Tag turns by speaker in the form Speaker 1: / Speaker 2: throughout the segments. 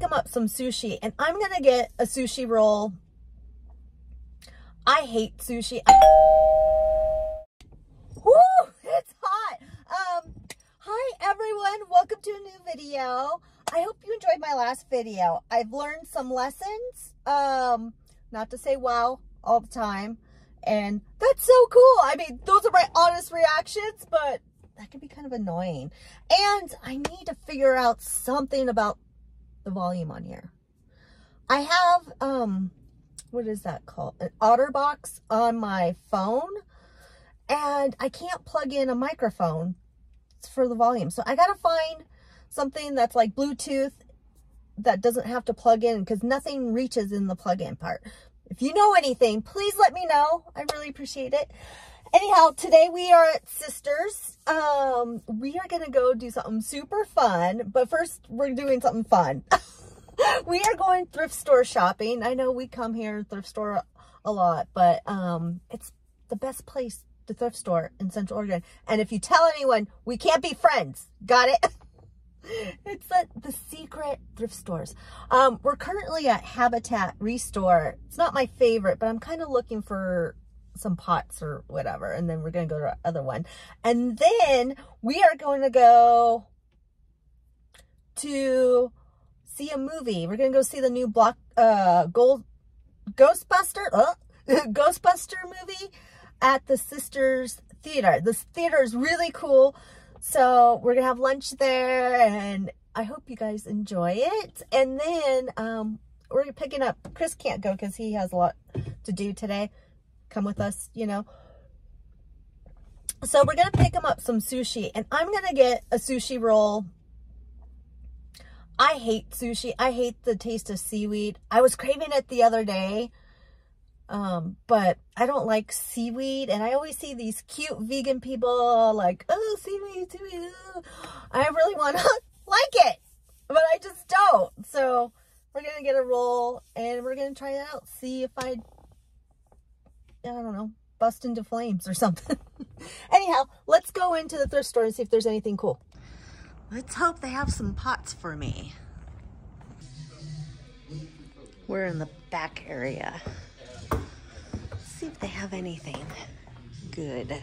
Speaker 1: them up some sushi and I'm gonna get a sushi roll. I hate sushi. Woo! It's hot. Um, hi everyone. Welcome to a new video. I hope you enjoyed my last video. I've learned some lessons. Um, not to say wow all the time. And that's so cool. I mean, those are my honest reactions, but that can be kind of annoying. And I need to figure out something about the volume on here. I have, um, what is that called? An OtterBox on my phone. And I can't plug in a microphone for the volume. So I got to find something that's like Bluetooth that doesn't have to plug in because nothing reaches in the plug-in part. If you know anything, please let me know. I really appreciate it. Anyhow, today we are at Sisters. Um, we are going to go do something super fun, but first we're doing something fun. we are going thrift store shopping. I know we come here thrift store a lot, but um, it's the best place to thrift store in Central Oregon. And if you tell anyone, we can't be friends. Got it? it's the, the secret thrift stores. Um, we're currently at Habitat Restore. It's not my favorite, but I'm kind of looking for some pots or whatever. And then we're going to go to our other one. And then we are going to go to see a movie. We're going to go see the new block, uh, gold Ghostbuster, uh, Ghostbuster movie at the Sisters Theater. This theater is really cool. So we're going to have lunch there and I hope you guys enjoy it. And then, um, we're picking up, Chris can't go because he has a lot to do today come with us, you know. So we're going to pick them up some sushi and I'm going to get a sushi roll. I hate sushi. I hate the taste of seaweed. I was craving it the other day. Um, but I don't like seaweed. And I always see these cute vegan people like, oh, seaweed, seaweed. I really want to like it, but I just don't. So we're going to get a roll and we're going to try it out. See if I I don't know, bust into flames or something. Anyhow, let's go into the thrift store and see if there's anything cool. Let's hope they have some pots for me. We're in the back area. Let's see if they have anything good.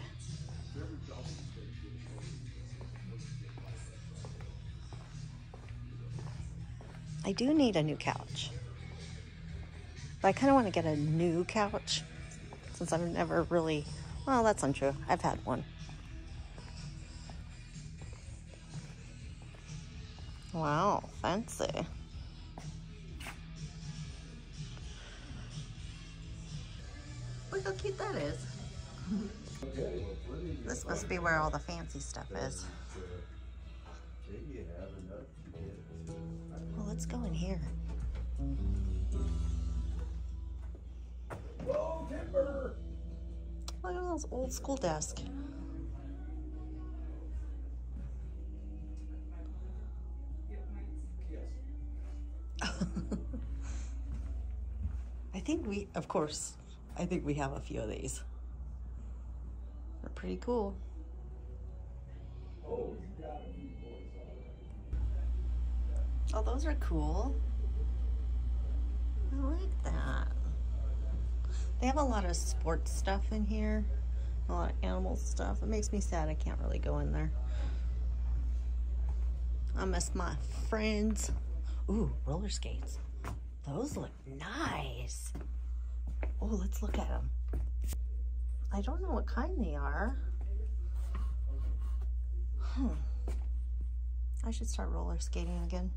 Speaker 1: I do need a new couch. But I kind of want to get a new couch since I've never really, well, that's untrue. I've had one. Wow, fancy. Look how cute that is. this must be where all the fancy stuff is. Well, let's go in here. Look at those old school desk. I think we, of course, I think we have a few of these. They're pretty cool. Oh, those are cool. I like that. They have a lot of sports stuff in here. A lot of animal stuff. It makes me sad I can't really go in there. I miss my friends. Ooh, roller skates. Those look nice. Oh, let's look at them. I don't know what kind they are. Hmm. I should start roller skating again.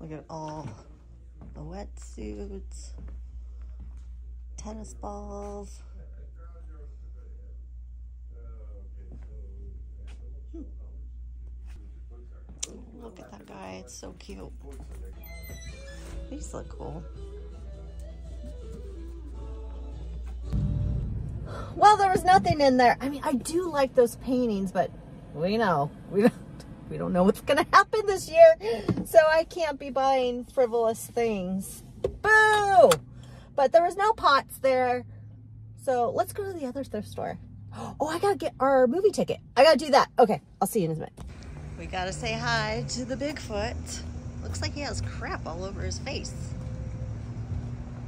Speaker 1: Look at all the wetsuits tennis balls. Hmm. Look at that guy, it's so cute. These look cool. Well, there was nothing in there. I mean, I do like those paintings, but we know. We don't, we don't know what's going to happen this year. So I can't be buying frivolous things. Boo! But there was no pots there. So let's go to the other thrift store. Oh, I gotta get our movie ticket. I gotta do that. Okay, I'll see you in a minute. We gotta say hi to the Bigfoot. Looks like he has crap all over his face.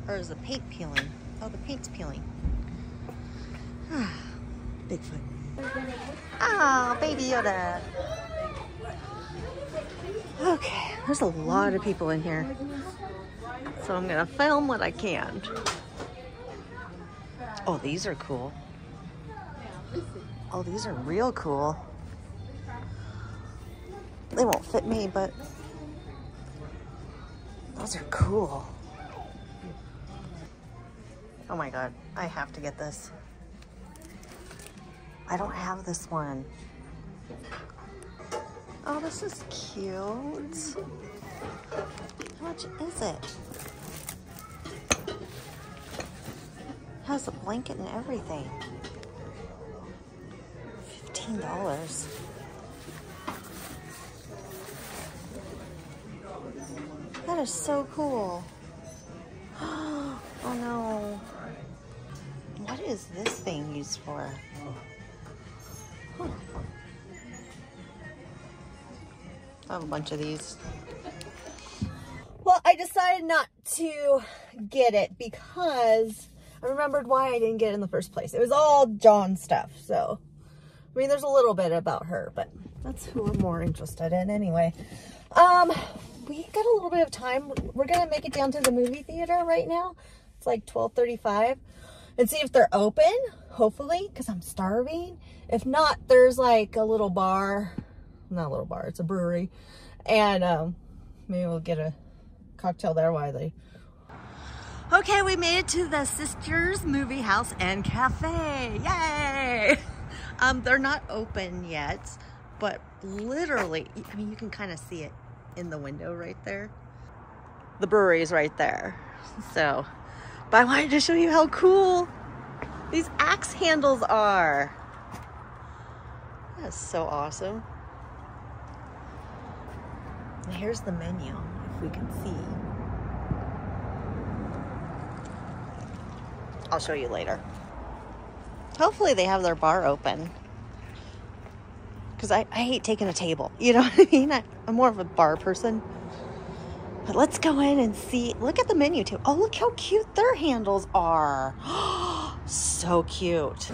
Speaker 1: Or is the paint peeling? Oh, the paint's peeling. Bigfoot. Oh, baby Yoda. Okay, there's a lot of people in here. So I'm gonna film what I can. Oh, these are cool. Oh, these are real cool. They won't fit me, but those are cool. Oh my God, I have to get this. I don't have this one. Oh, this is cute. How much is it? it Has a blanket and everything. $15. That is so cool. Oh no. What is this thing used for? Have a bunch of these. Well, I decided not to get it because I remembered why I didn't get it in the first place. It was all John stuff. So, I mean, there's a little bit about her, but that's who I'm more interested in anyway. Um, we got a little bit of time. We're going to make it down to the movie theater right now. It's like 1235 and see if they're open, hopefully, because I'm starving. If not, there's like a little bar not a little bar, it's a brewery. And um, maybe we'll get a cocktail there while they... Okay, we made it to the Sisters Movie House and Cafe. Yay! Um, they're not open yet, but literally, I mean, you can kind of see it in the window right there. The brewery is right there. So, but I wanted to show you how cool these axe handles are. That's so awesome. And here's the menu, if we can see. I'll show you later. Hopefully they have their bar open. Because I, I hate taking a table. You know what I mean? I, I'm more of a bar person. But let's go in and see. Look at the menu too. Oh, look how cute their handles are. so cute.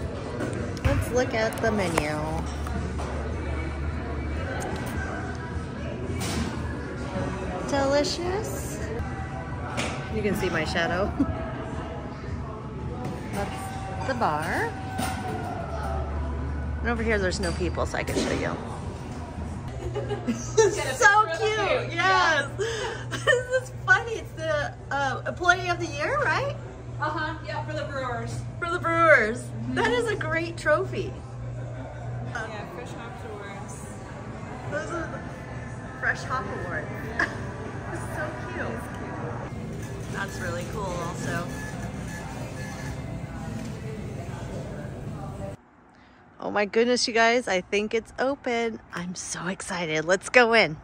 Speaker 1: Let's look at the menu. Delicious. You can see my shadow. That's the bar. And over here, there's no people, so I can show you. so cute, yes. this is funny. It's the uh, Employee of the Year, right?
Speaker 2: Uh-huh, yeah, for the Brewers.
Speaker 1: For the Brewers. Mm -hmm. That is a great trophy.
Speaker 2: yeah, Fresh Hop Awards.
Speaker 1: Those are the Fresh Hop Awards. so cute. That's really cool also. Oh my goodness, you guys, I think it's open. I'm so excited. Let's go in.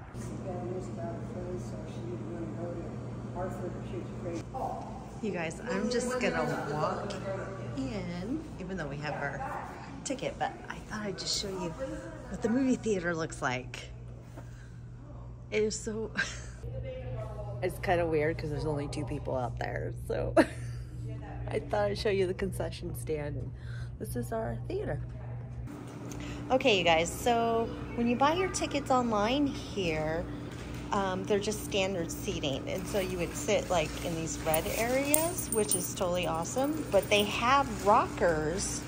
Speaker 1: You guys, I'm just gonna walk in, even though we have our ticket, but I thought I'd just show you what the movie theater looks like. It is so it's kind of weird because there's only two people out there. So I thought I'd show you the concession stand. And this is our theater. Okay, you guys, so when you buy your tickets online here, um, they're just standard seating. And so you would sit like in these red areas, which is totally awesome. But they have rockers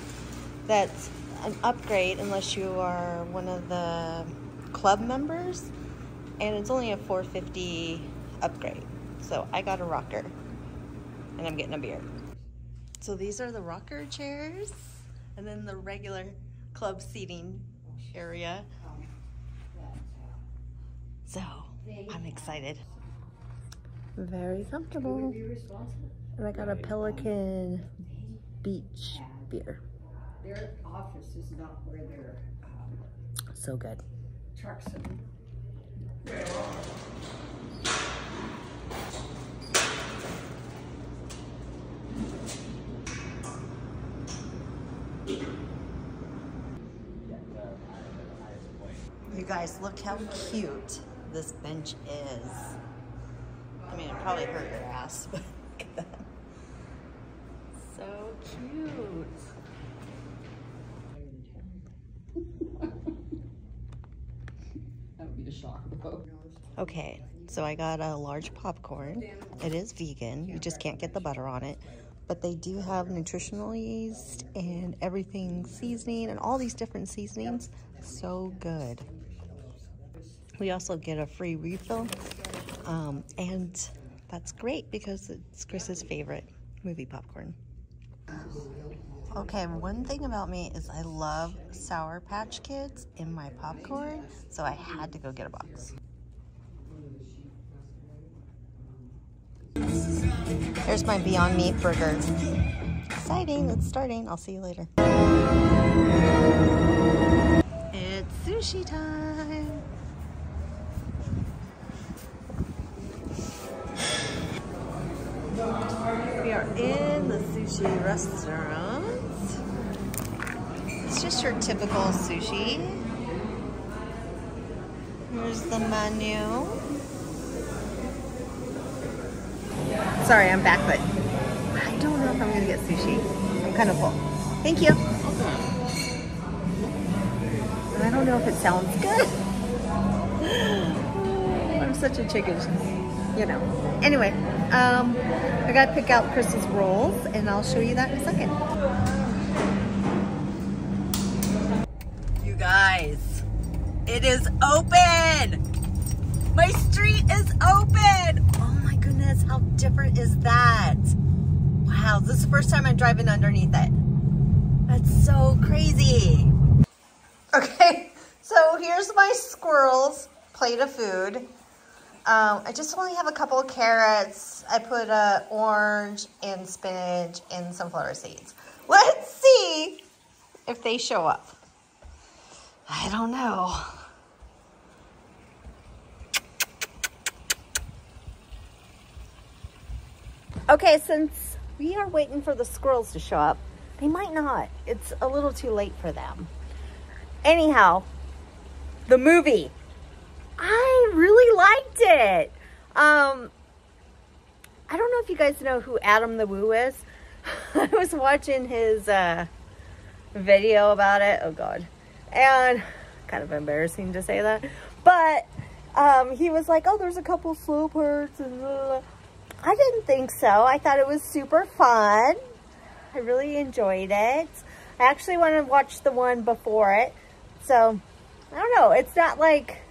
Speaker 1: that's an upgrade unless you are one of the club members. And it's only a 450 upgrade. So I got a rocker and I'm getting a beer. So these are the rocker chairs and then the regular club seating area. So I'm excited. Very comfortable. And I got a Pelican Beach beer.
Speaker 3: Their office is not where their um,
Speaker 1: so good.
Speaker 3: Trucks
Speaker 1: guys, look how cute this bench is. I mean, it probably hurt your ass, but look at that. So cute.
Speaker 3: That would be a shock.
Speaker 1: Okay, so I got a large popcorn. It is vegan. You just can't get the butter on it. But they do have nutritional yeast and everything seasoning and all these different seasonings. So good. We also get a free refill. Um, and that's great because it's Chris's favorite movie popcorn. Okay, one thing about me is I love Sour Patch Kids in my popcorn, so I had to go get a box. Here's my Beyond Meat burger. Exciting, it's starting. I'll see you later. It's sushi time. Sushi restaurant. It's just your typical sushi. Here's the menu. Sorry, I'm back, but I don't know if I'm gonna get sushi. I'm kind of full. Thank you. I don't know if it sounds good. I'm such a chicken, you know. Anyway, um, I gotta pick out Chris's rolls, and I'll show you that in a second. You guys, it is open. My street is open. Oh my goodness, how different is that? Wow, this is the first time I'm driving underneath it. That's so crazy. Okay, so here's my squirrel's plate of food. Um, I just only have a couple of carrots. I put uh, orange and spinach and sunflower seeds. Let's see if they show up. I don't know. Okay, since we are waiting for the squirrels to show up, they might not. It's a little too late for them. Anyhow, the movie. I liked it. Um, I don't know if you guys know who Adam the Woo is. I was watching his uh, video about it. Oh God, and kind of embarrassing to say that, but um, he was like, "Oh, there's a couple slow parts," and blah, blah. I didn't think so. I thought it was super fun. I really enjoyed it. I actually want to watch the one before it, so I don't know. It's not like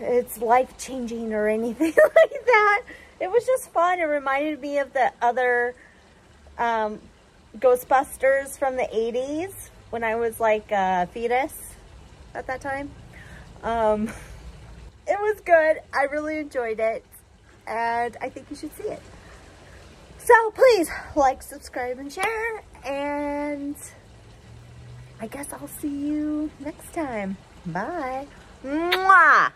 Speaker 1: it's life changing or anything like that. It was just fun. It reminded me of the other um, Ghostbusters from the 80s when I was like a fetus at that time. Um, it was good. I really enjoyed it. And I think you should see it. So please like, subscribe, and share. And I guess I'll see you next time. Bye. Mwah!